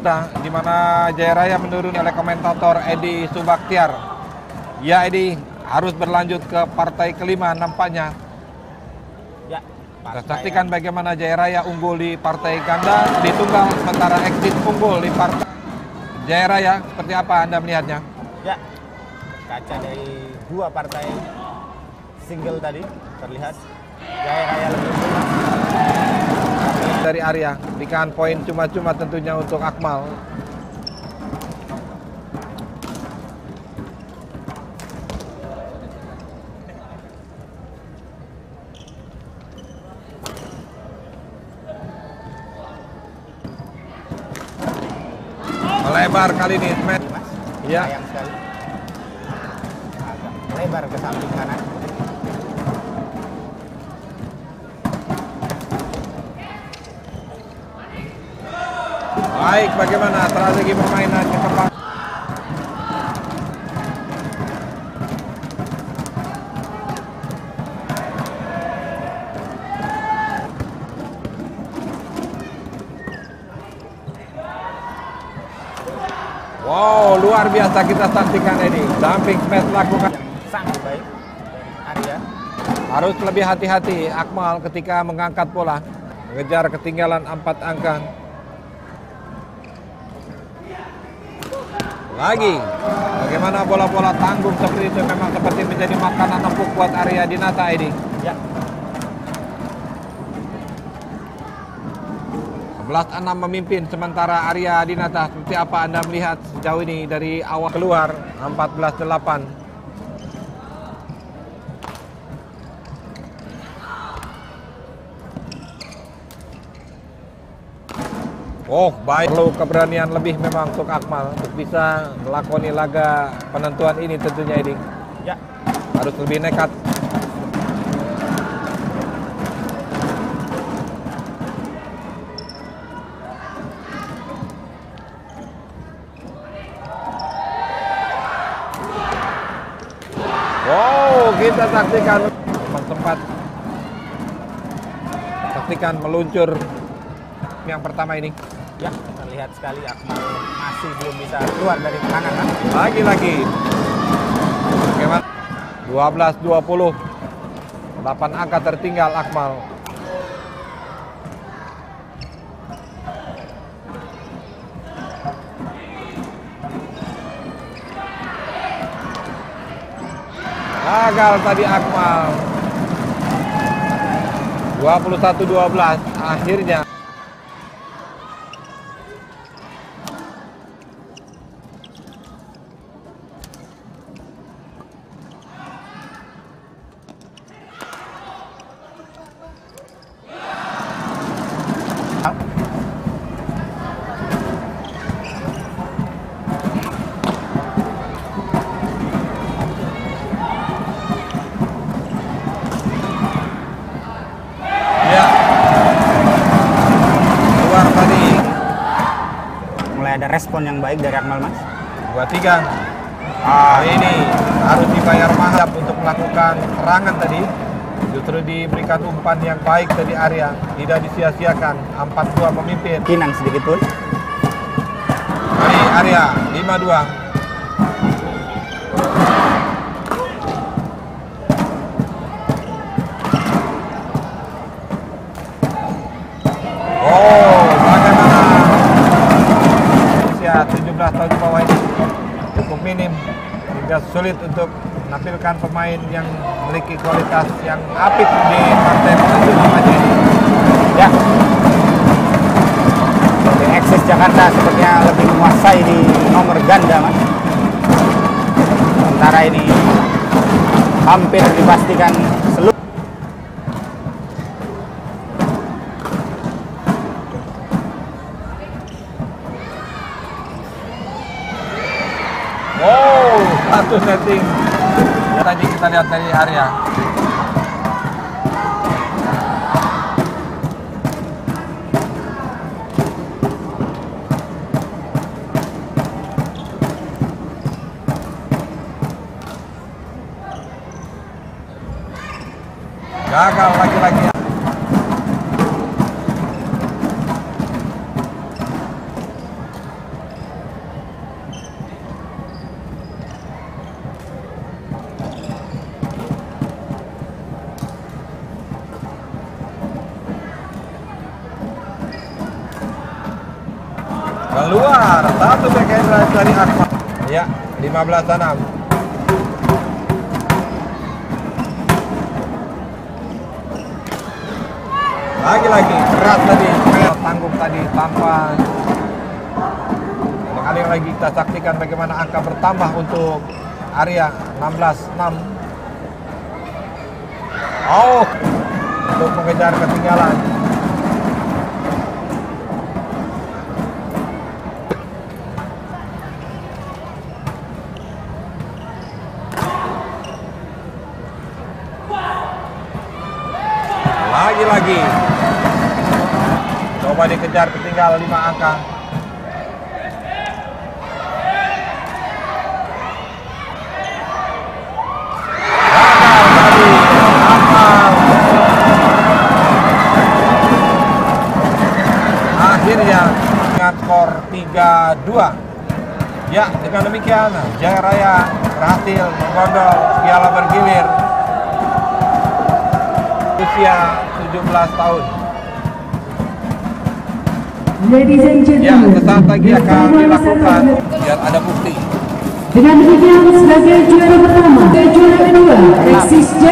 Nah, di mana Jaya Raya menurun oleh komentator Edi Subaktiar. Ya Edi, harus berlanjut ke partai kelima nampaknya. Ya, Kita saksikan bagaimana Jaya Raya unggul di partai ganda, di tunggal, sementara Exit unggul di partai Jaya Raya. Seperti apa Anda melihatnya? Ya, kaca dari dua partai single tadi terlihat Jaya Raya lebih unggul. Dari Arya, berikan poin cuma-cuma tentunya untuk Akmal. Melebar kali ini. Mas, Ya. lebar ke samping kanan. Baik, bagaimana strategi permainan ke depan? Wow, luar biasa kita saksikan ini. Dumping smash lakukan. Sangat baik dari Arya. Harus lebih hati-hati Akmal ketika mengangkat bola. Mengejar ketinggalan empat angka. Lagi. Bagaimana bola-bola tanggung seperti itu memang seperti menjadi makanan empuk buat Arya Dinata ini. Ya, 11-6 memimpin sementara Arya Dinata seperti apa Anda melihat sejauh ini dari awal keluar 14-8. Oh, baik. Perlu keberanian lebih memang untuk Akmal untuk bisa melakoni laga penentuan ini tentunya ini. ya, Harus lebih nekat. Wow, kita saksikan memang sempat saksikan meluncur yang pertama ini. Ya terlihat sekali Akmal masih belum bisa keluar dari tekanan kan? Lagi-lagi. Bagaimana? 12-20. 8 angka tertinggal Akmal. Gagal tadi Akmal. 21-12 akhirnya respon yang baik dari Akmal Mas. dua tiga hari ini harus dibayar mahal untuk melakukan serangan tadi. Justru diberikan umpan yang baik dari Arya. Tidak disia-siakan. 4-2 memimpin Kinan sedikit pun. dari Arya. 5-2 Oh, minim sehingga sulit untuk menampilkan pemain yang memiliki kualitas yang apik di partai penentu namanya ini. Ya. Jadi Eksis Jakarta sepertinya lebih menguasai di nomor ganda Mas. Sementara ini hampir dipastikan satu setting. Tadi kita lihat dari Arya. Gagal lagi-lagi. Keluar satu backhand drive dari Akmal. Ya, 15 tanam. Lagi-lagi keras tadi, tanggung tadi tanpa Kali lagi kita saksikan bagaimana angka bertambah untuk Arya 16 6. Oh, untuk mengejar ketinggalan. Lagi-lagi. Coba dikejar ketinggalan 5 angka. Akhirnya dengan skor 3-2. Ya, dengan demikian Jaya Raya berhasil menggondol piala bergilir usia 17 tahun. Ladies and Ya, gentlemen, sesaat lagi akan dilakukan biar ada bukti. Dengan demikian sebagai juara pertama dan juara kedua, Reksis Jakarta.